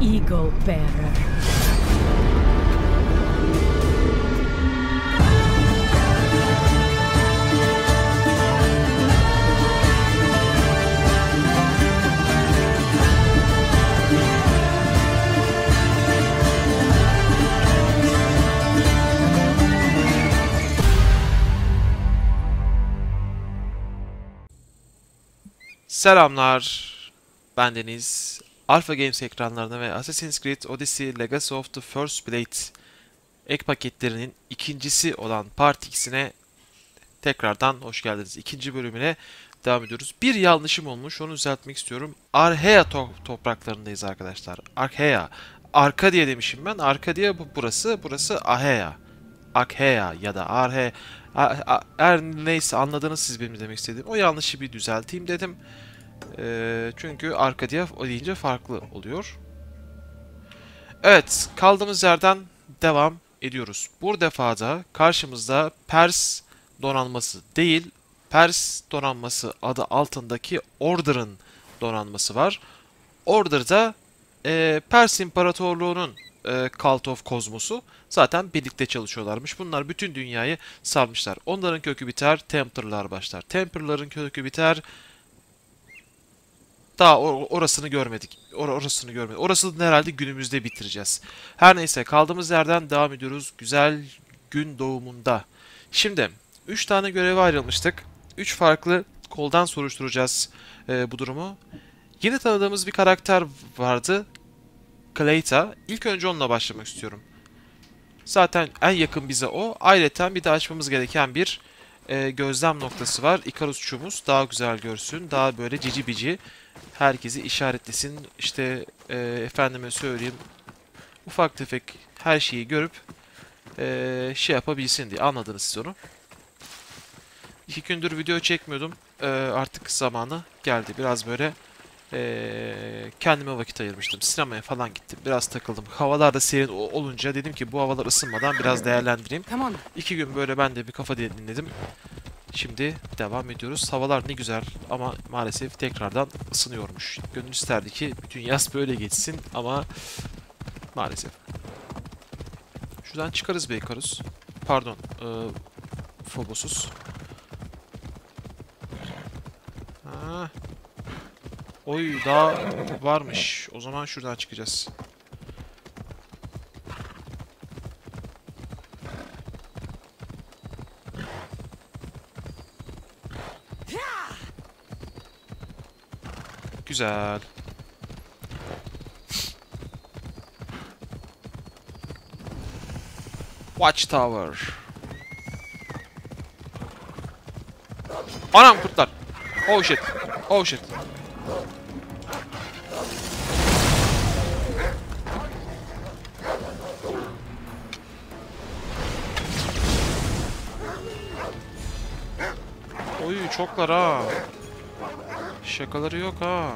Eagle Bearer. Selamlar. Ben Deniz. Alpha Games ekranlarına ve Assassin's Creed Odyssey Legacy of the First Blade ek paketlerinin ikincisi olan Part X'ine tekrardan hoş geldiniz. İkinci bölümüne devam ediyoruz. Bir yanlışım olmuş. Onu düzeltmek istiyorum. Arhea to- topraklarındayız arkadaşlar. Arhea. Arka diye demişim ben. Arka diye bu burası. Burası Ahea. Akhea ya da Arhe. Her neyse anladınız siz benim demek istediğim. O yanlışı bir düzelteyim dedim. Ee, çünkü Arkadia deyince farklı oluyor. Evet, kaldığımız yerden devam ediyoruz. Bu defada karşımızda Pers donanması değil, Pers donanması adı altındaki Order'ın donanması var. Order'da e, Pers İmparatorluğu'nun e, Cult of Kozmos'u zaten birlikte çalışıyorlarmış. Bunlar bütün dünyayı sarmışlar. Onların kökü biter, Templar'lar başlar. Templar'ların kökü biter, daha or- orasını görmedik. Or- orasını görmedik. Orasını herhalde günümüzde bitireceğiz. Her neyse kaldığımız yerden devam ediyoruz. Güzel gün doğumunda. Şimdi 3 tane göreve ayrılmıştık. 3 farklı koldan soruşturacağız e, bu durumu. Yeni tanıdığımız bir karakter vardı. Clayta. İlk önce onunla başlamak istiyorum. Zaten en yakın bize o. Ayrıca bir de açmamız gereken bir e, gözlem noktası var. Ikarusçumuz daha güzel görsün. Daha böyle cici bici herkesi işaretlesin. İşte e, efendime söyleyeyim ufak tefek her şeyi görüp e, şey yapabilsin diye. Anladınız siz onu. İki gündür video çekmiyordum. E, artık zamanı geldi. Biraz böyle e, kendime vakit ayırmıştım. Sinemaya falan gittim. Biraz takıldım. Havalar da serin olunca dedim ki bu havalar ısınmadan biraz değerlendireyim. On. İki gün böyle ben de bir kafa dinledim. Şimdi devam ediyoruz. Havalar ne güzel ama maalesef tekrardan ısınıyormuş. Gönül isterdi ki bütün yaz böyle geçsin ama maalesef. Şuradan çıkarız be Ikarus. Pardon. E, Phobos'uz. Oy daha varmış. O zaman şuradan çıkacağız. Güzel. Watchtower. Anam kurtlar. Oh shit. Oh shit. Çoklar ha. Şakaları yok ha.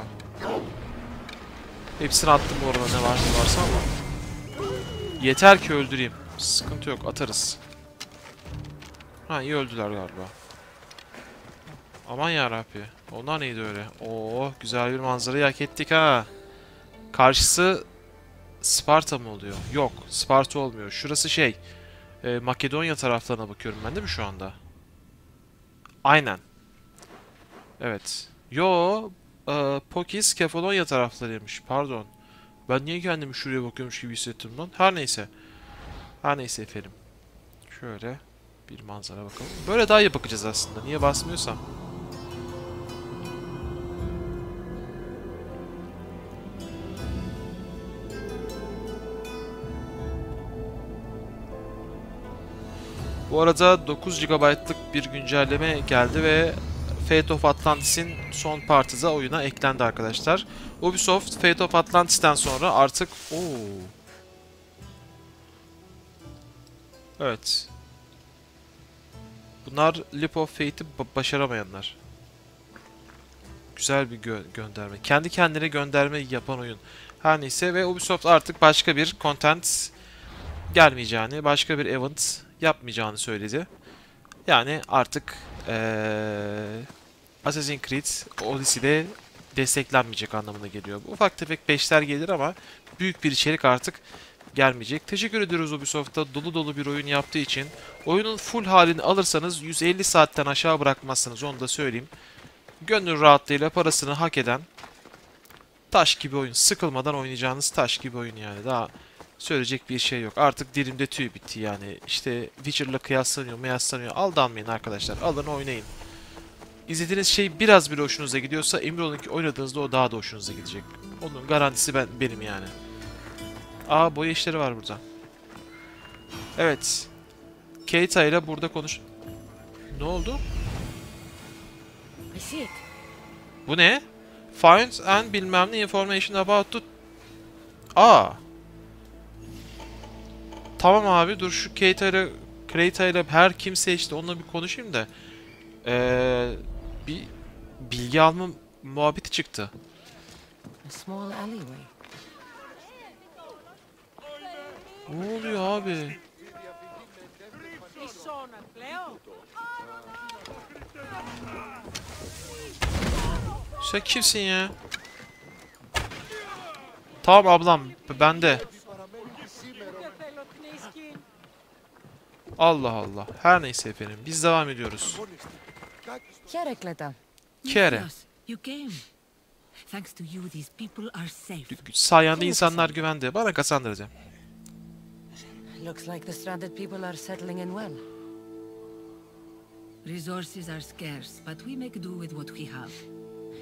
Hepsini attım bu arada ne var ne varsa ama. Yeter ki öldüreyim. Sıkıntı yok atarız. Ha iyi öldüler galiba. Aman yarabbi. Onlar neydi öyle? Oo güzel bir manzarayı hak ettik ha. Karşısı Sparta mı oluyor? Yok Sparta olmuyor. Şurası şey. e, Makedonya taraflarına bakıyorum ben değil mi şu anda? Aynen. Evet. Yo, e, Pokis Kefalonya taraflarıymış. Pardon. Ben niye kendimi şuraya bakıyormuş gibi hissettim lan? Her neyse. Her neyse efendim. Şöyle bir manzara bakalım. Böyle daha iyi bakacağız aslında. Niye basmıyorsam. Bu arada 9 GB'lık bir güncelleme geldi ve Fate of Atlantis'in son partı da oyuna eklendi arkadaşlar. Ubisoft Fate of Atlantis'ten sonra artık Oo. Evet. Bunlar Leap of Fate'i ba- başaramayanlar. Güzel bir gö- gönderme. Kendi kendine gönderme yapan oyun. Her neyse ve Ubisoft artık başka bir content gelmeyeceğini, başka bir event yapmayacağını söyledi. Yani artık eee Assassin's Creed Odyssey'de desteklenmeyecek anlamına geliyor. Ufak tefek peşler gelir ama büyük bir içerik artık gelmeyecek. Teşekkür ediyoruz Ubisoft'a dolu dolu bir oyun yaptığı için. Oyunun full halini alırsanız 150 saatten aşağı bırakmazsınız onu da söyleyeyim. Gönül rahatlığıyla parasını hak eden taş gibi oyun. Sıkılmadan oynayacağınız taş gibi oyun yani. Daha söyleyecek bir şey yok. Artık dilimde tüy bitti yani. İşte Witcher'la kıyaslanıyor, mıyaslanıyor. Aldanmayın arkadaşlar. Alın oynayın. İzlediğiniz şey biraz bile hoşunuza gidiyorsa emin olun ki oynadığınızda o daha da hoşunuza gidecek. Onun garantisi ben benim yani. Aa boya işleri var burada. Evet. Keita ile burada konuş... Ne oldu? Bu ne? Find and bilmem ne information about the... Aa. Tamam abi dur şu Keita ile Keita ile her kimse işte onunla bir konuşayım da. Ee, bir bilgi alma muhabbeti çıktı. Ne oluyor abi? Sen kimsin ya? Tamam ablam, ben de. Allah Allah. Her neyse efendim. Biz devam ediyoruz. Herekleta. Kere. Yes, you came. Thanks to you, these people are safe. Sayende insanlar güvende. Bana Cassandra Looks like the stranded people are settling in well. Resources are scarce, but we make do with what we have.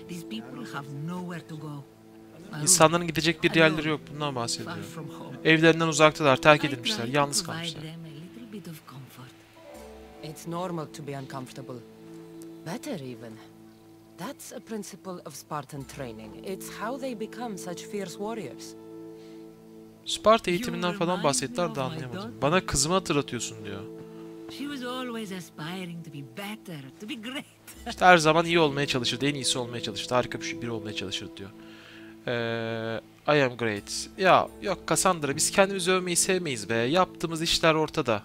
These people have nowhere to go. İnsanların gidecek bir yerleri yok. Bundan bahsediyor. Evlerinden uzaktalar. Terk edilmişler. Yalnız kalmışlar. them a little bit of comfort. It's normal to be uncomfortable. Better even. That's a principle of Spartan training. It's how they become such fierce warriors. Sparta eğitiminden falan bahsettiler de anlayamadım. Bana kızımı hatırlatıyorsun diyor. She was always aspiring to be better, to be great. İşte her zaman iyi olmaya çalışırdı. En iyisi olmaya çalışırdı. Harika bir şey- biri olmaya çalışırdı diyor. Ee, I am great. Ya yok Cassandra biz kendimizi övmeyi sevmeyiz be. Yaptığımız işler ortada.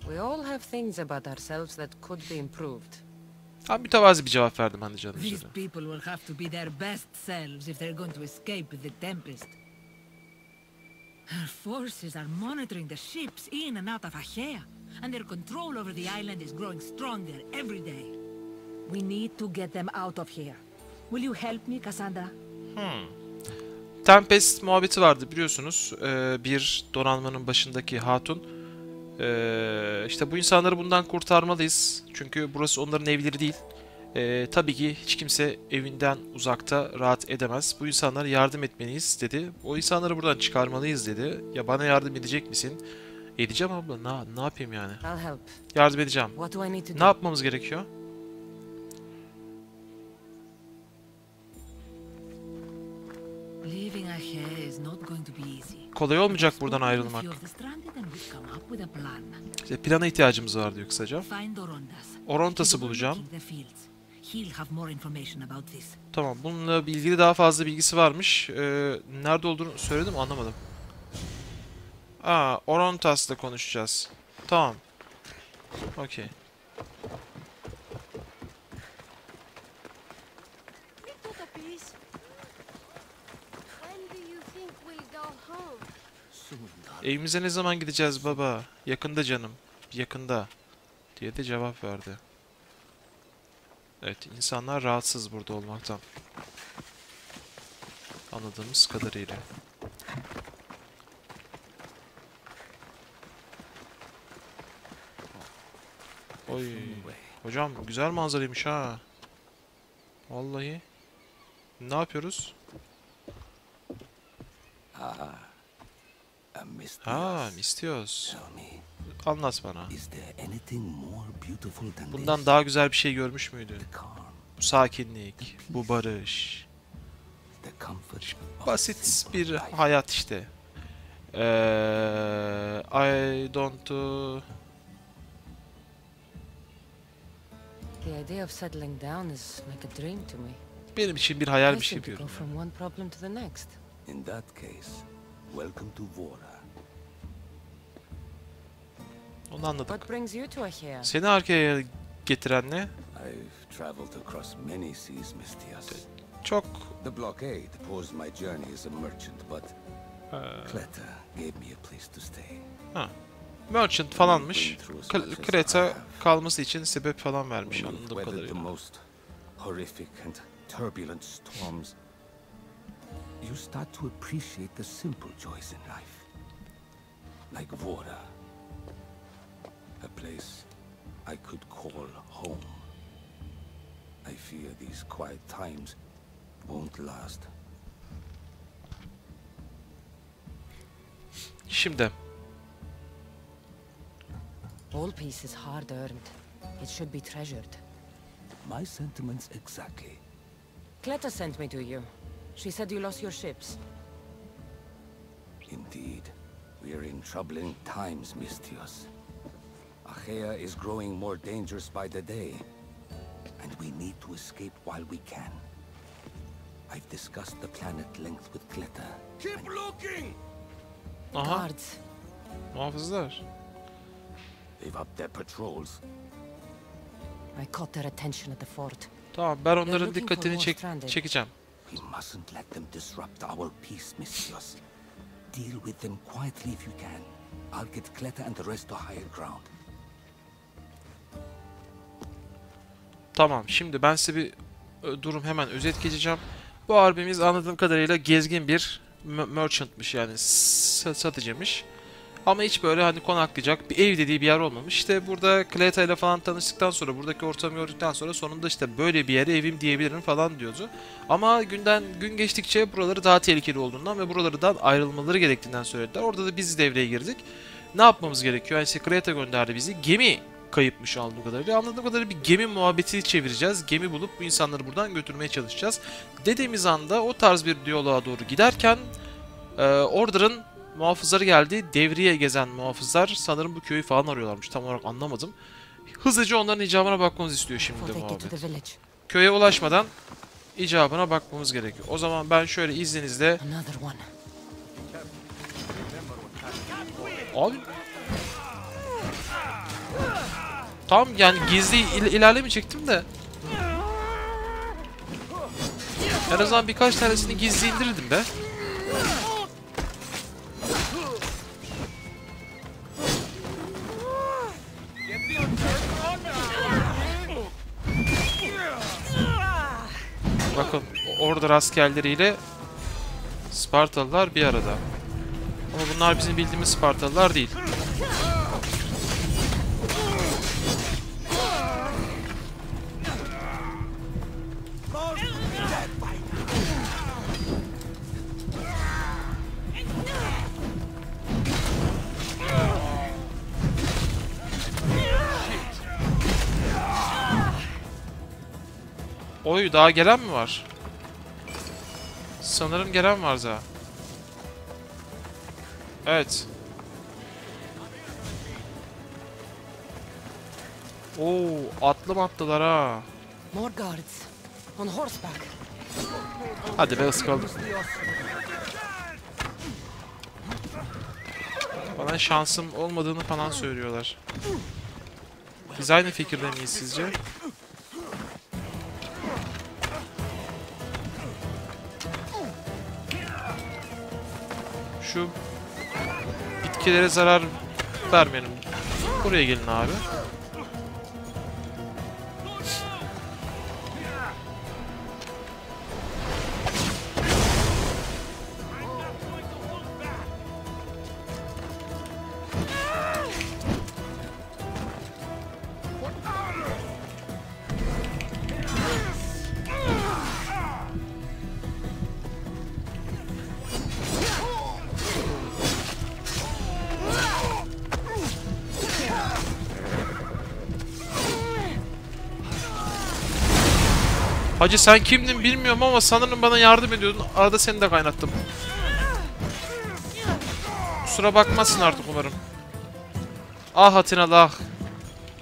We all have things about ourselves that could be improved. Ben mütevazi bir cevap verdim hani canım. These people will have to be their best selves if they're going to escape the Tempest. Her forces are monitoring the ships in and out of Achaea, and their control over the island is growing stronger every day. We need to get them out of here. Will you help me, Cassandra? Tempest muhabbeti vardı biliyorsunuz. Ee, bir donanmanın başındaki hatun. Ee, işte bu insanları bundan kurtarmalıyız. Çünkü burası onların evleri değil. Ee, tabii ki hiç kimse evinden uzakta rahat edemez. Bu insanlara yardım etmeliyiz dedi. O insanları buradan çıkarmalıyız dedi. Ya bana yardım edecek misin? Edeceğim abla. Ne, ne yapayım yani? Yardım edeceğim. Ne yapmamız gerekiyor? Leaving is not going to be easy. Kolay olmayacak buradan ayrılmak. İşte plana ihtiyacımız var diyor kısaca. Orontas'ı bulacağım. Tamam bununla ilgili daha fazla bilgisi varmış. Ee, nerede olduğunu söyledim anlamadım. Aa Orontas'la konuşacağız. Tamam. Okey. Little piece. When do you think we'll go home? Evimize ne zaman gideceğiz baba? Yakında canım. Yakında. Diye de cevap verdi. Evet insanlar rahatsız burada olmaktan. Anladığımız kadarıyla. Oy. Hocam güzel manzaraymış ha. Vallahi. Ne yapıyoruz? Ah, Ha, istiyoruz. Anlat bana. Bundan daha güzel bir şey görmüş müydün? Bu sakinlik, bu barış. Basit bir hayat işte. Eee I don't... uh, The idea of settling down is like a dream to me. benim için bir from one problem to the next. In that case, welcome to Vora. Onu anladık. What brings you to Achaea? Seni arkaya getiren ne? I've traveled across many seas, Miss Diaz. çok The blockade posed my journey as a merchant, but Cleta gave me a place to stay. merchant falanmış. Kreta kalması için sebep falan vermiş anladığım kadarıyla. most horrific and turbulent storms. You start to appreciate the simple joys in life. Like Vora. A place I could call home. I fear these quiet times won't last. Şimdi All peace is hard earned. It should be treasured. My sentiments exactly. Cleta sent me to you. She said you lost your ships. Indeed, we are in troubling times, Mistios. Achaea is growing more dangerous by the day, and we need to escape while we can. I've discussed the plan at length with Cleta. Keep looking! aha Guards. muhafızlar. They've upped their patrols. I caught their attention at the fort. Tamam ben onların looking for dikkatini çek çekeceğim. We mustn't let them disrupt our peace, Mistios. Deal with them quietly if you can. I'll get Cleta and the rest to higher ground. Tamam şimdi ben size bir e, durum hemen özet geçeceğim. Bu harbimiz anladığım kadarıyla gezgin bir merchantmış yani satıcıymış. Ama hiç böyle hani konaklayacak bir ev dediği bir yer olmamış. İşte burada Cleta ile falan tanıştıktan sonra buradaki ortamı gördükten sonra sonunda işte böyle bir yere evim diyebilirim falan diyordu. Ama günden gün geçtikçe buraları daha tehlikeli olduğundan ve buralardan ayrılmaları gerektiğinden söylediler. Orada da biz devreye girdik. Ne yapmamız gerekiyor? Yani işte Cleta gönderdi bizi. Gemi kayıpmış anladığım kadarıyla. Anladığım kadarıyla bir gemi muhabbeti çevireceğiz. Gemi bulup bu insanları buradan götürmeye çalışacağız. Dediğimiz anda o tarz bir diyaloğa doğru giderken e, Order'ın muhafızları geldi. Devriye gezen muhafızlar sanırım bu köyü falan arıyorlarmış. Tam olarak anlamadım. Hızlıca onların icabına bakmamızı istiyor şimdi de muhabbet. Köye ulaşmadan icabına bakmamız gerekiyor. O zaman ben şöyle izninizle... Abi... Tam yani gizli il- ilerlemeyecektim de. En azından birkaç tanesini gizli indirirdim be. Bakın orada askerleriyle Spartalılar bir arada. Ama bunlar bizim bildiğimiz Spartalılar değil. Oy daha gelen mi var? Sanırım gelen var daha. Evet. Oo, atlı mı attılar ha? More guards. On horseback. Hadi be ıskaladım. Bana şansım olmadığını falan söylüyorlar. Biz aynı fikirde miyiz sizce? Şu bitkilere zarar vermeyelim. Buraya gelin abi. Hacı sen kimdin bilmiyorum ama sanırım bana yardım ediyordun. Arada seni de kaynattım. Kusura bakmazsın artık umarım. Ah Atinalı ah.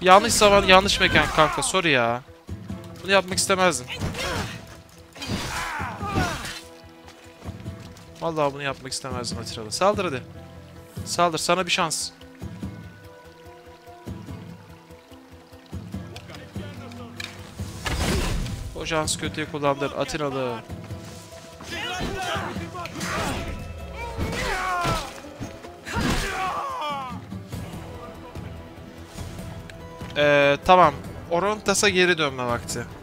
Yanlış zaman yanlış mekan kanka sorry ya. Bunu yapmak istemezdim. Vallahi bunu yapmak istemezdim Atinalı. Saldır hadi. Saldır sana bir şans. Şansı kötüye kullandır. Atinalı. Ee, tamam. Orontas'a geri dönme vakti.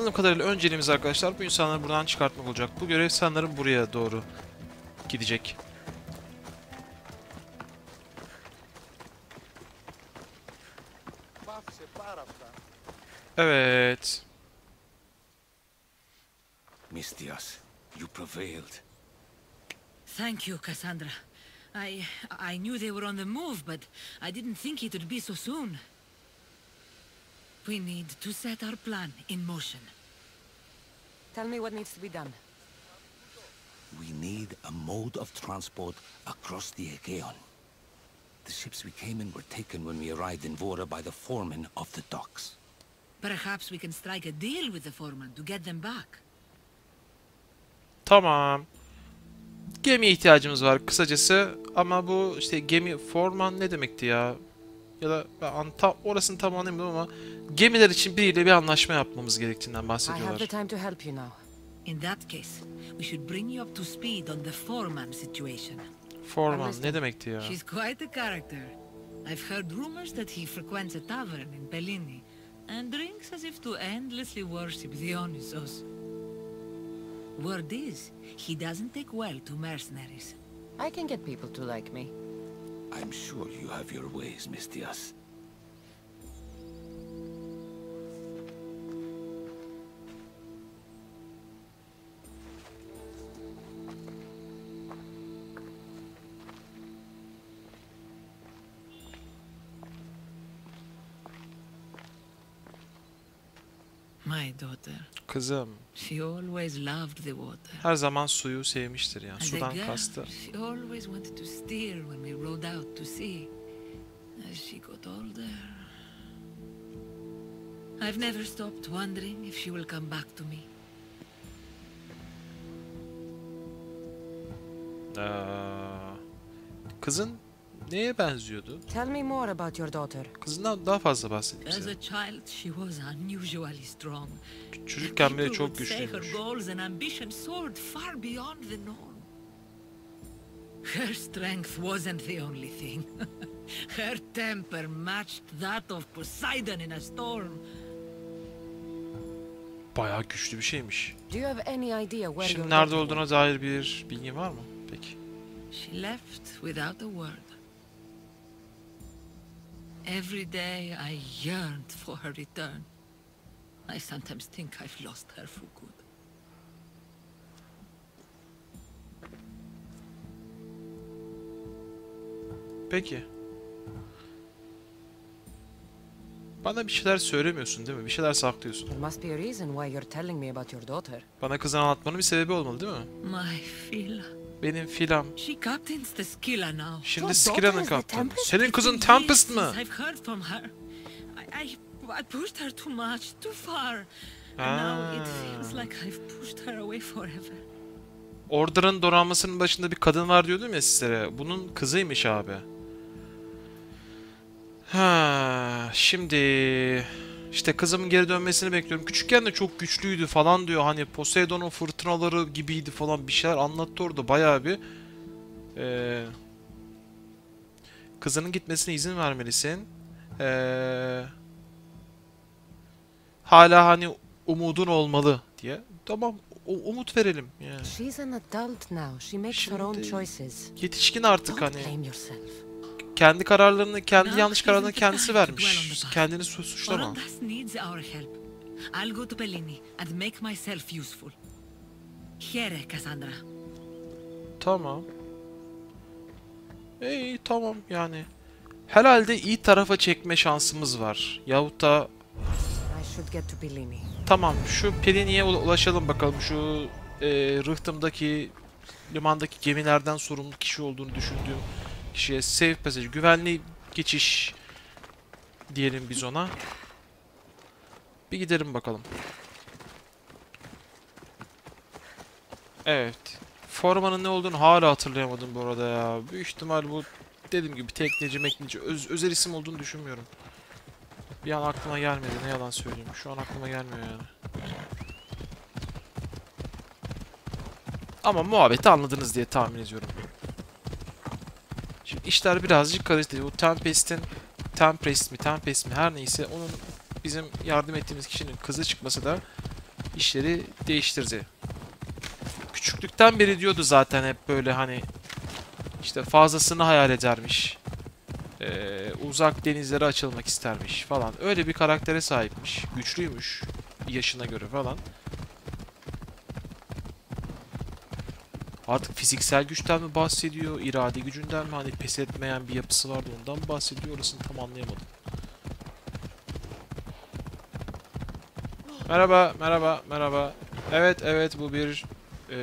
Anladığım kadarıyla önceliğimiz arkadaşlar bu insanları buradan çıkartmak olacak. Bu görev sanırım buraya doğru gidecek. Evet. Mistias, you prevailed. Thank you, Cassandra. I... I knew they were on the move, but I didn't think it would be so soon. We need to set our plan in motion. Tell me what needs to be done. We need a mode of transport across the Aegean. The ships we came in were taken when we arrived in Vora by the foreman of the docks. Perhaps we can strike a deal with the foreman to get them back. Tamam. Gemiye ihtiyacımız var kısacası ama bu işte gemi forman ne demekti ya? Ya da ben an- tam, orasını tam anlayamadım ama gemiler için biriyle bir anlaşma yapmamız gerektiğinden I have bahsediyorlar. the time to help you now. In that case, we should bring you up to speed on the foreman situation. Forman ne demekti ya? She's quite a character. I've heard rumors that he frequents a tavern in Bellini and drinks as if to endlessly worship Dionysos. Word is, he doesn't take well to mercenaries. I can get people to like me. I'm sure you have your ways, Mistias. My daughter, Kızım she always loved the water. her zaman suyu sevmiştir yani. Sudan girl, kastı. she always wanted to steer when we rode out to sea. As she got older, I've never stopped wondering if she will come back to me. Aa, kızın neye benziyordu? Tell me more about your daughter. Kızından daha fazla bahsedeyim As size. a child, she was unusually strong. Çocukken bile çok güçlüymüş. goals and ambitions soared far beyond the norm. Her strength wasn't the only thing. her temper matched that of Poseidon in a storm. Bayağı güçlü bir şeymiş. Do you have any idea where Şimdi nerede olduğuna dair bir bilgi var mı? Peki. She left without a word. Every day I yearned for her return. I sometimes think I've lost her for good. Peki. Bana bir şeyler söylemiyorsun değil mi? Bir şeyler saklıyorsun. There must be a reason why you're telling me about your daughter. Bana kızını anlatmanın bir sebebi olmalı değil mi? My Phila. Benim filam. She captains the Skilla now. Şimdi Skilla'nın kaptanı. Senin kızın Tempest mı? I, pushed her too much, too far. And now it feels Ha. like I've pushed her away forever. Order'ın donanmasının başında bir kadın var diyordum ya sizlere. Bunun kızıymış abi. Ha, şimdi işte kızımın geri dönmesini bekliyorum. Küçükken de çok güçlüydü falan diyor. Hani Poseidon'un fırtınaları gibiydi falan bir şeyler anlattı orada bayağı bir. Ee, kızının gitmesine izin vermelisin. Ee, hala hani umudun olmalı diye. Tamam umut verelim yani. Şimdi-. Yetişkin artık hani. Kendi kararlarını, kendi yanlış kararlarını kendisi vermiş. Kendini su- suçlama. Orondas needs our help. I'll go to Bellini and make myself useful. Here, Cassandra. Tamam. İyi tamam yani. Herhalde iyi tarafa çekme şansımız var. Yahut da I should get to Bellini. tamam şu Pelini'ye ula- ulaşalım bakalım. Şu e, rıhtımdaki limandaki gemilerden sorumlu kişi olduğunu düşündüğüm kişiye safe passage, güvenli geçiş diyelim biz ona. Bir gidelim bakalım. Evet. Formanın ne olduğunu hala hatırlayamadım bu arada ya. Büyük ihtimal bu dediğim gibi tekneci mekneci öz, özel isim olduğunu düşünmüyorum. Bir an aklıma gelmedi ne yalan söyleyeyim. Şu an aklıma gelmiyor yani. Ama muhabbeti anladınız diye tahmin ediyorum. İşler birazcık karıştı. Bu Tempest'in Tempest mi Tempest mi her neyse onun bizim yardım ettiğimiz kişinin kızı çıkması da işleri değiştirdi. Küçüklükten beri diyordu zaten hep böyle hani işte fazlasını hayal edermiş. Ee, uzak denizlere açılmak istermiş falan. Öyle bir karaktere sahipmiş. Güçlüymüş yaşına göre falan. Artık fiziksel güçten mi bahsediyor, irade gücünden mi hani pes etmeyen bir yapısı vardı ondan mı bahsediyor orasını tam anlayamadım. Merhaba, merhaba, merhaba. Evet, evet bu bir eee,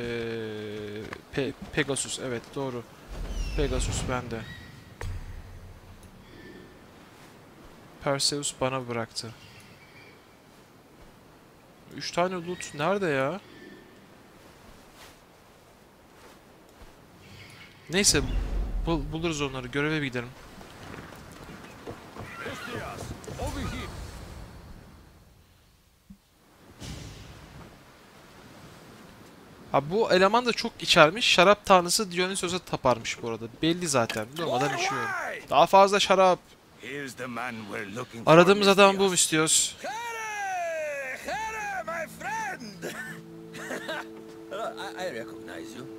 Pe- Pegasus. Evet, doğru. Pegasus bende. Perseus bana bıraktı. Üç tane loot nerede ya? Neyse bul- buluruz onları. Göreve bir gidelim. Ha bu eleman da çok içermiş. Şarap tanrısı Dionysos'a taparmış bu arada. Belli zaten. Durmadan içiyor. Daha fazla şarap. Aradığımız adam bu istiyoruz.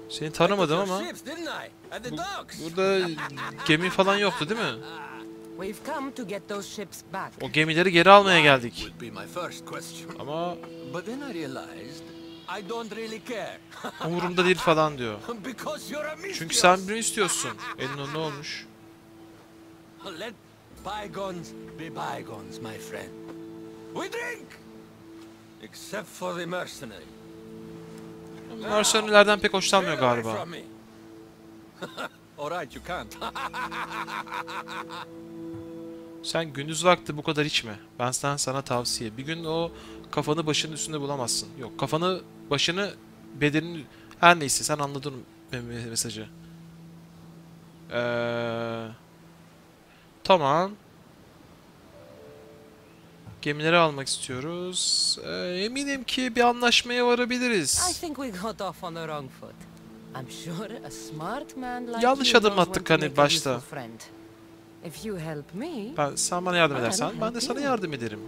Seni tanımadım ama docks. burada gemi falan yoktu değil mi? We've come to get those ships back. O gemileri geri almaya geldik. Would be my first question. Ama But then I realized I don't really care. umurumda değil falan diyor. Because you're a Çünkü sen birini istiyorsun. Elin ne olmuş? Let bygones be bygones, my friend. We drink! Except for the mercenary. Mercenarilerden pek hoşlanmıyor galiba. Sen gündüz vakti bu kadar içme. Ben sana, sana tavsiye. Bir gün o kafanı başının üstünde bulamazsın. Yok kafanı, başını, bedenini... Her neyse sen anladın me- me- mesajı. Ee, tamam. Gemileri almak istiyoruz. Ee, eminim ki bir anlaşmaya varabiliriz. Yanlış adım attık hani başta. Ben, sen bana yardım edersen ben de sana yardım ederim.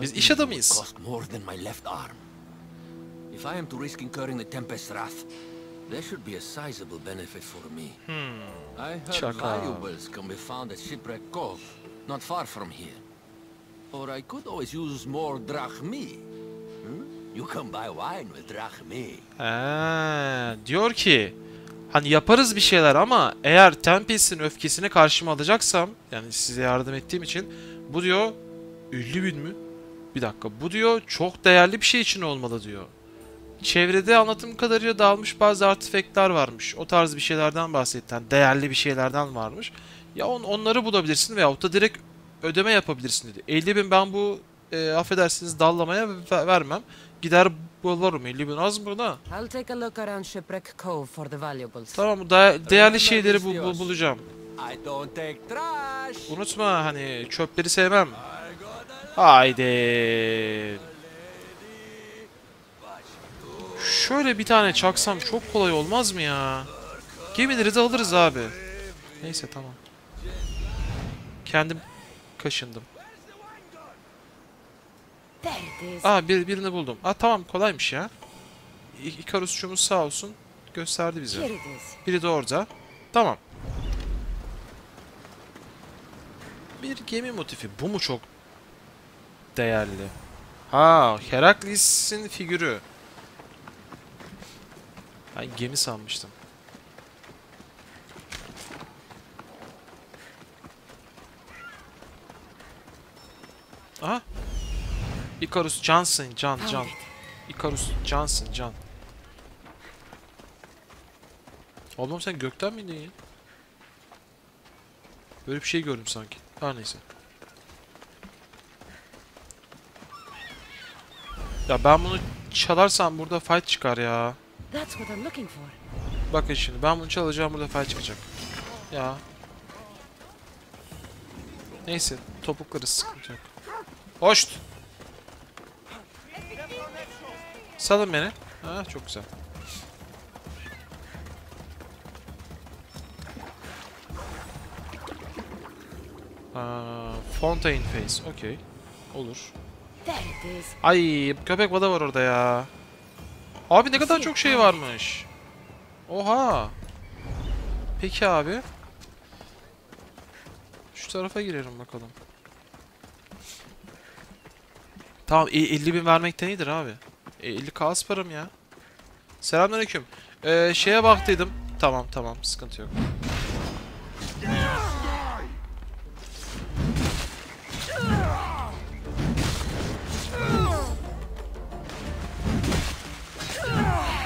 Biz iş adamıyız. If I am to risk incurring the Tempest's wrath, there should be a sizable benefit for me. I heard Çakal. valuables can be found at Shipwreck Cove, not far from here. Or I could always use more drachmi. Hmm? You can buy wine with drachmi. Ee, diyor ki hani yaparız bir şeyler ama eğer Tempest'in öfkesini karşıma alacaksam yani size yardım ettiğim için bu diyor 50 bin mi? Bir dakika bu diyor çok değerli bir şey için olmalı diyor. Çevrede anlatım kadarıyla dağılmış bazı artifekler varmış. O tarz bir şeylerden bahsetti. Yani değerli bir şeylerden varmış. Ya on, onları bulabilirsin veyahut da direkt ödeme yapabilirsin dedi. 50 bin ben bu e, affedersiniz dallamaya ve- vermem. Gider bulurum 50 bin az mı da? Tamam bu da- değerli şeyleri bu, bu- bulacağım. Unutma hani çöpleri sevmem. Haydi. Şöyle bir tane çaksam çok kolay olmaz mı ya? Gemileri de alırız abi. Neyse tamam. Kendim kaşındım. Aa bir, birini buldum. Aa tamam kolaymış ya. İkarusçumuz sağ olsun gösterdi bize. Biri de orada. Tamam. Bir gemi motifi. Bu mu çok değerli? Ha, Heraklis'in figürü. Ben gemi sanmıştım. Aha. Icarus Johnson, Can, Can. Icarus Johnson, Can. Oğlum sen gökten mi indin ya? Böyle bir şey gördüm sanki. Her neyse. Ya ben bunu çalarsam burada fight çıkar ya. Bakın şimdi ben bunu çalacağım burada fel çıkacak. Ya. Neyse topukları sıkıntı yok. Hoşt. Salın beni. Ha çok güzel. Aa, Fontaine Face. Okey. Olur. Ay köpek balığı var orada ya. Abi ne kadar çok şey varmış. Oha. Peki abi. Şu tarafa girelim bakalım. Tamam e, 50 bin vermekten iyidir abi. E, 50 kas param ya. Selamünaleyküm. Ee, şeye baktıydım. Tamam tamam sıkıntı yok.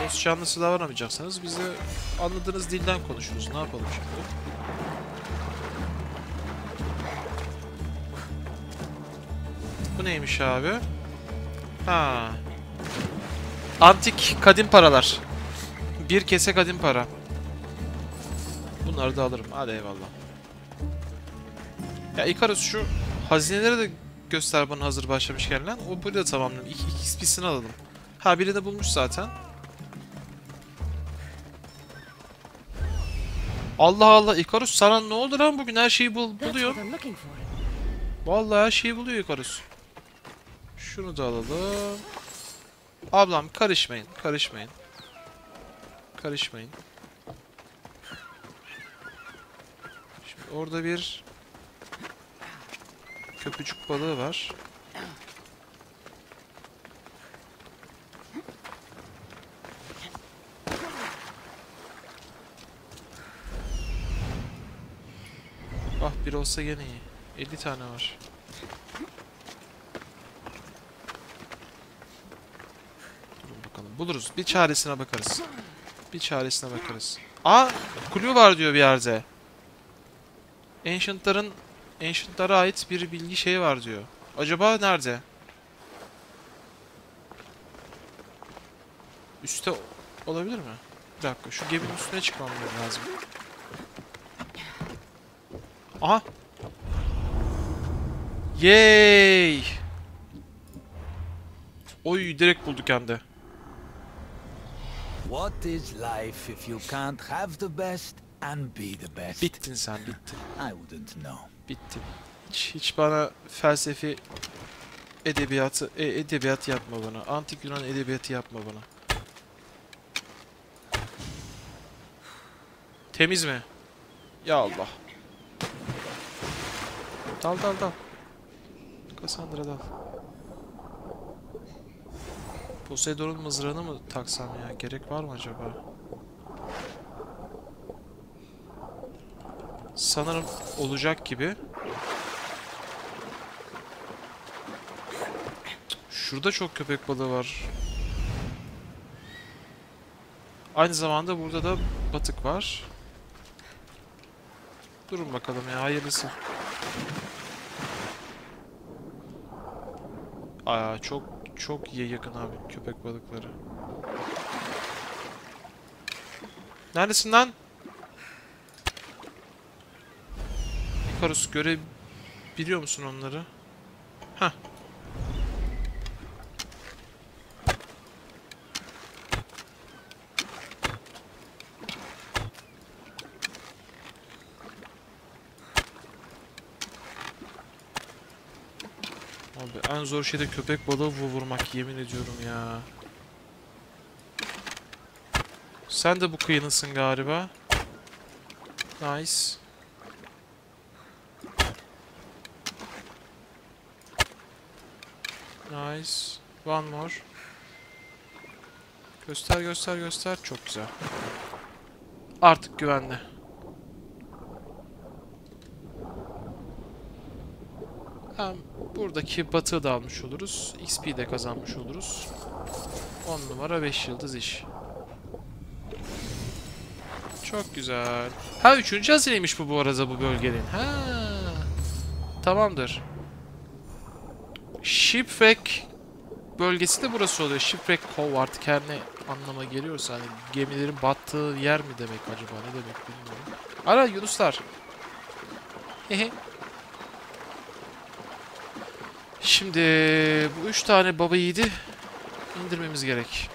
Dost canlısı davranamayacaksınız. Biz de anladığınız dilden konuşuruz. Ne yapalım şimdi? Bu neymiş abi? Ha. Antik kadim paralar. Bir kese kadim para. Bunları da alırım. Hadi eyvallah. Ya Icarus şu hazineleri de göster bana hazır başlamışken lan. O burada tamamlayalım. İki, ikisini alalım. Ha biri de bulmuş zaten. Allah Allah Icarus sana ne oldu lan bugün her şeyi bul buluyor. Vallahi her şeyi buluyor Icarus. Şunu da alalım. Ablam karışmayın, karışmayın. Karışmayın. Şimdi orada bir köpücük balığı var. Ah bir olsa gene iyi. 50 tane var. Durun bakalım. Buluruz. Bir çaresine bakarız. Bir çaresine bakarız. Aa! Kulü var diyor bir yerde. Ancient'ların Ancient'lara ait bir bilgi şeyi var diyor. Acaba nerede? Üste olabilir mi? Bir dakika şu geminin üstüne çıkmam lazım. Aha! Yay! Oy direkt bulduk hem de. What is life if you can't have the best and be the best? Bittin sen bittin. I wouldn't know. Bittin. Hiç, hiç bana felsefi edebiyatı e, edebiyat yapma bana. Antik Yunan edebiyatı yapma bana. Temiz mi? Ya Allah. Dal dal dal. Cassandra dal. Poseidon'un mızrağını mı taksam ya? Gerek var mı acaba? Sanırım olacak gibi. Şurada çok köpek balığı var. Aynı zamanda burada da batık var. Durun bakalım ya hayırlısı. Aa çok çok iyi yakın abi köpek balıkları. Neredesin lan? Icarus görebiliyor musun onları? Heh. Abi en zor şey de köpek balığı vu- vurmak yemin ediyorum ya. Sen de bu kıyınısın galiba. Nice. Nice. One more. Göster göster göster. Çok güzel. Artık güvenli. Hem buradaki batığı da almış oluruz. XP de kazanmış oluruz. 10 numara 5 yıldız iş. Çok güzel. Ha üçüncü hazineymiş bu bu arada bu bölgenin. Ha. Tamamdır. Shipwreck bölgesi de burası oluyor. Shipwreck Cove artık her ne anlama geliyorsa hani gemilerin battığı yer mi demek acaba ne demek bilmiyorum. Ara Yunuslar. Hehe. Şimdi bu üç tane baba yiğidi indirmemiz gerek.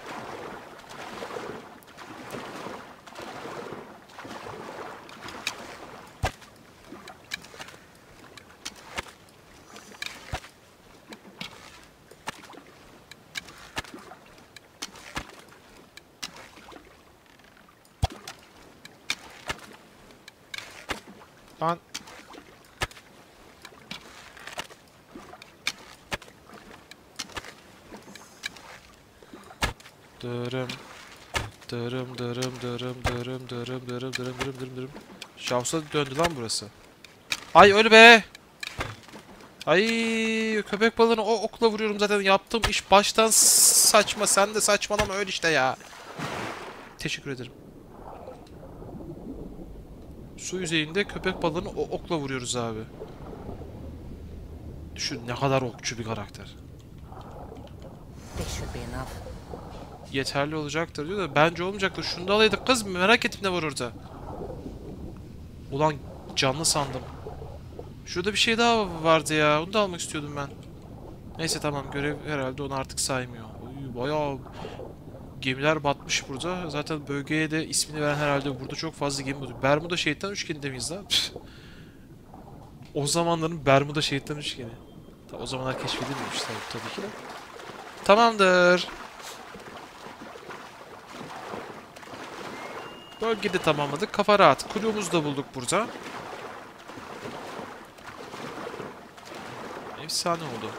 Şavsa döndü lan burası. Ay öyle be. Ay köpek balığını o okla vuruyorum zaten yaptığım iş baştan saçma sen de saçmalama öyle işte ya. Teşekkür ederim. Su yüzeyinde köpek balığını o okla vuruyoruz abi. Düşün ne kadar okçu bir karakter. Yeterli olacaktır diyor da bence olmayacaktır. Şunu da alaydık kız merak ettim ne var orada. Ulan canlı sandım. Şurada bir şey daha vardı ya. Onu da almak istiyordum ben. Neyse tamam görev herhalde onu artık saymıyor. Uy, bayağı gemiler batmış burada. Zaten bölgeye de ismini veren herhalde burada çok fazla gemi buldu. Bermuda Şeytan Üçgeni miyiz lan? O zamanların Bermuda Şeytan Üçgeni. O zamanlar keşfedilmemiş tabii ki de. Tamamdır. Bölgede tamamladık. Kafa rahat. Kuyruğumuzu da bulduk burada. Efsane oldu.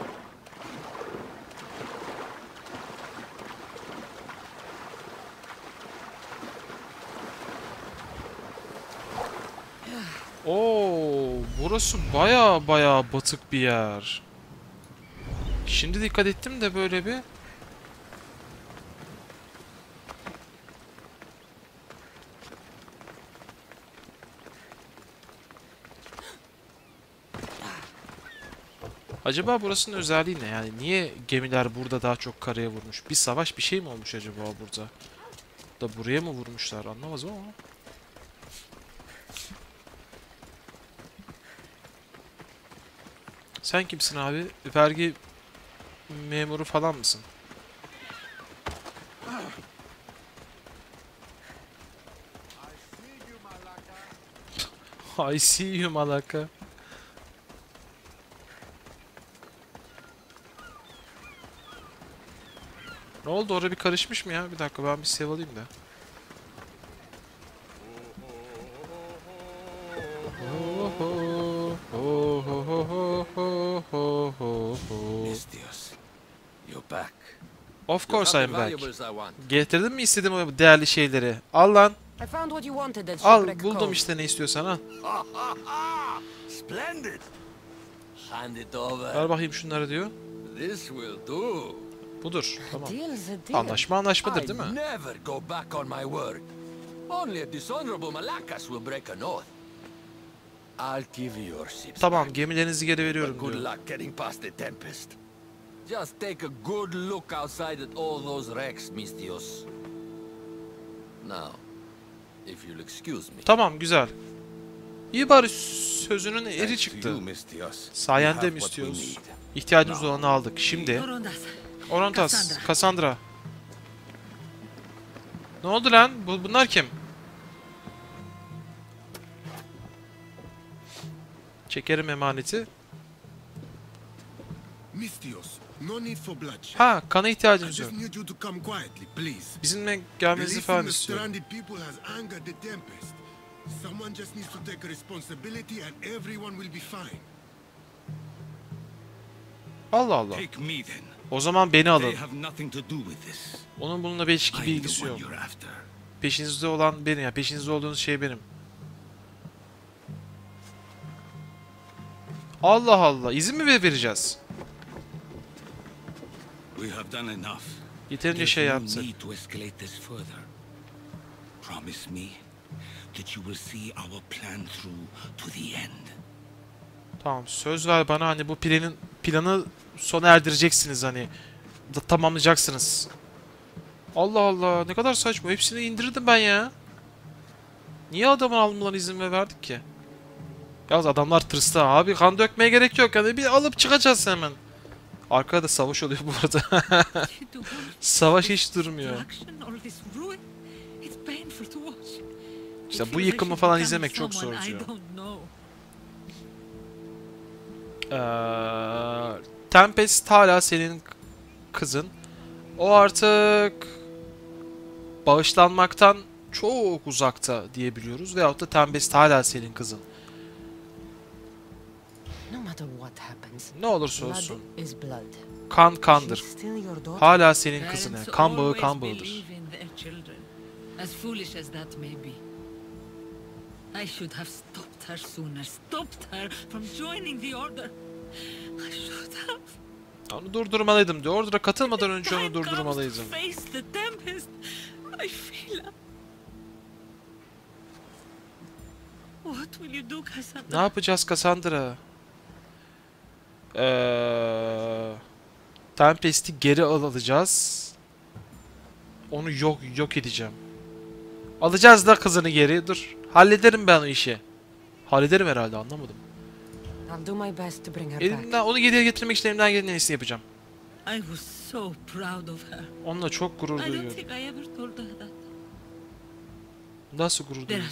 Oo, burası baya baya batık bir yer. Şimdi dikkat ettim de böyle bir. Acaba burasının özelliği ne? Yani niye gemiler burada daha çok karaya vurmuş? Bir savaş bir şey mi olmuş acaba burada? Da buraya mı vurmuşlar anlamazım ama. Sen kimsin abi? Vergi memuru falan mısın? I see you Malaka. Ne oldu orada bir karışmış mı ya? Bir dakika ben bir save alayım da. Of course I'm back. Getirdin mi istediğim o değerli şeyleri? Al lan. Al buldum işte ne istiyorsan over. Ver bakayım şunları diyor. This will do. Budur. Tamam. Anlaşma anlaşmadır değil mi? Tamam gemilerinizi geri veriyorum diyor. Tamam, güzel. İyi bari sözünün eri çıktı. Sayende Mistios. İhtiyacımız olanı aldık. Şimdi Orontas, Cassandra. Cassandra. Ne oldu lan? Bu, bunlar kim? Çekerim emaneti. Mistios, no need for bloodshed. Ha, kana ihtiyacımız yok. just need you to come quietly, please. Bizimle gelmenizi falan the istiyorum. stranded people has angered the Tempest. Someone just needs to take responsibility and everyone will be fine. Allah Allah. Take me then. O zaman beni alın. Onun bununla I'm bir ilgisi yok. Peşinizde olan benim ya. Peşinizde olduğunuz şey benim. Allah Allah. İzin mi ver- vereceğiz? Yeterince şey yaptık. Promise me that you will see our plan through to the end. Tamam söz ver bana hani bu planın planı sona erdireceksiniz hani. da tamamlayacaksınız. Allah Allah ne kadar saçma. Hepsini indirdim ben ya. Niye adamın almalarına izin ve verdik ki? Yalnız adamlar tırstı abi. Kan dökmeye gerek yok. Yani bir alıp çıkacağız hemen. Arkada savaş oluyor bu arada. Savaş hiç durmuyor. İşte bu yıkımı falan izlemek çok zor Ee, Tempest hala senin kızın. O artık bağışlanmaktan çok uzakta diyebiliyoruz. Veyahut da Tempest hala senin kızın. No matter what happens, Ne olursa olsun. Kan kandır. Hala senin kızın. Kan bağı kan bağıdır. as foolish as that may be. I should have stopped her sooner, stopped her from joining the order. I should have. Onu durdurmalıydım diyor. Orada katılmadan önce onu durdurmalıydım. to face the tempest. I feel. What will you do, Cassandra? Ne yapacağız Cassandra? Ee, Tempest'i geri al- alacağız. Onu yok yok edeceğim. Alacağız da kızını geri. Dur. Hallederim ben o işi. Hallederim herhalde anlamadım. I'll do my best to bring her back. Elimden onu geriye getirmek için elimden gelen en iyisini yapacağım. I was so proud of her. Onunla çok gurur duyuyorum. Nasıl gurur duyuyorum?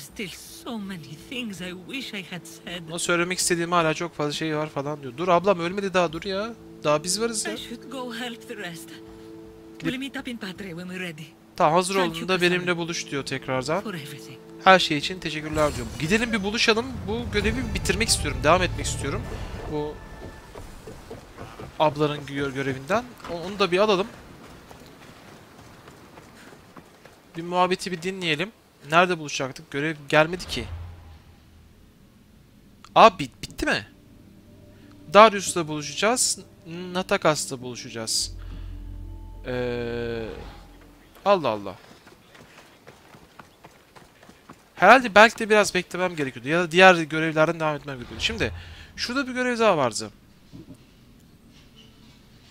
so many things I wish I had said. Ona söylemek istediğim hala çok fazla şey var falan diyor. Dur ablam ölmedi daha dur ya. Daha biz varız ya. I should go help the rest. We'll meet up in Patre when we're ready. Tamam hazır olduğunda benimle buluş diyor tekrardan. Her şey için teşekkürler diyorum. Gidelim bir buluşalım. Bu görevi bitirmek istiyorum. Devam etmek istiyorum. Bu ablanın gö- görevinden. Onu da bir alalım. Bir muhabbeti bir dinleyelim. Nerede buluşacaktık? Görev gelmedi ki. Aa bit bitti mi? Darius'la buluşacağız. Natakas'la buluşacağız. Ee, Allah Allah. Herhalde belki de biraz beklemem gerekiyordu. Ya da diğer görevlerden devam etmem gerekiyordu. Şimdi şurada bir görev daha vardı.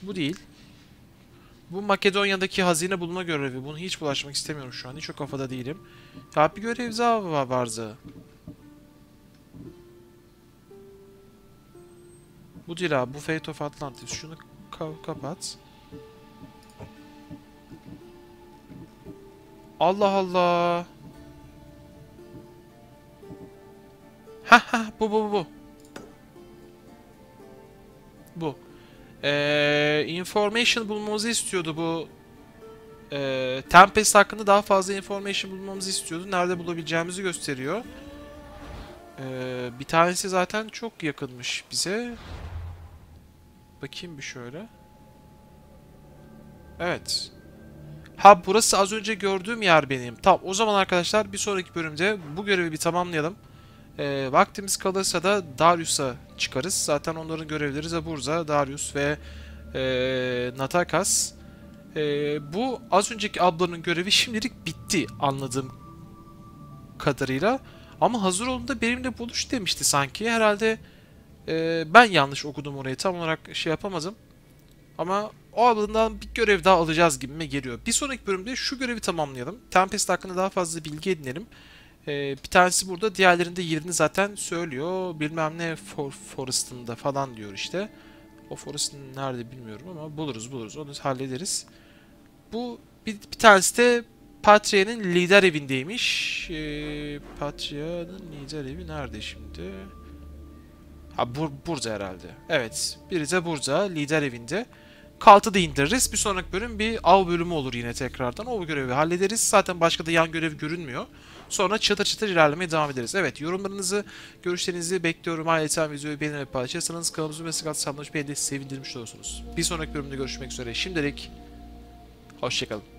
Bu değil. Bu Makedonya'daki hazine bulma görevi. Bunu hiç bulaşmak istemiyorum şu an. Hiç o kafada değilim. Ya bir görev daha va- vardı. Bu değil abi. Bu Fate of Atlantis. Şunu ka- kapat. Allah Allah. Ha ha bu bu bu bu. Ee, information bulmamızı istiyordu bu. Ee, Tempest hakkında daha fazla information bulmamızı istiyordu. Nerede bulabileceğimizi gösteriyor. Ee, bir tanesi zaten çok yakınmış bize. Bakayım bir şöyle. Evet. Ha burası az önce gördüğüm yer benim. Tamam o zaman arkadaşlar bir sonraki bölümde bu görevi bir tamamlayalım. Ee, vaktimiz kalırsa da Darius'a çıkarız. Zaten onların görevleri Zaburza, Darius ve ee, Natakas. Ee, bu az önceki ablanın görevi şimdilik bitti anladığım kadarıyla. Ama hazır olduğunda benimle buluş demişti sanki. Herhalde ee, ben yanlış okudum orayı. Tam olarak şey yapamadım. Ama o abladan bir görev daha alacağız gibime geliyor. Bir sonraki bölümde şu görevi tamamlayalım. Tempest hakkında daha fazla bilgi edinelim. Ee, bir tanesi burada. Diğerlerinde yerini zaten söylüyor. Bilmem ne for, Forest'ında falan diyor işte. O Forest nerede bilmiyorum ama buluruz buluruz. Onu hallederiz. Bu bir, bir tanesi de Patria'nın lider evindeymiş. Ee, Patria'nın lider evi nerede şimdi? Ha bur burada herhalde. Evet. Biri de burada. Lider evinde. Kaltı da indiririz. Bir sonraki bölüm bir av bölümü olur yine tekrardan. O görevi hallederiz. Zaten başka da yan görev görünmüyor. Sonra çıtır çıtır ilerlemeye devam ederiz. Evet yorumlarınızı, görüşlerinizi bekliyorum. Ayrıca videoyu beğenip ve paylaşırsanız kanalımızı ve sıkıntı sanmış beni sevindirmiş olursunuz. Bir sonraki bölümde görüşmek üzere. Şimdilik hoşçakalın.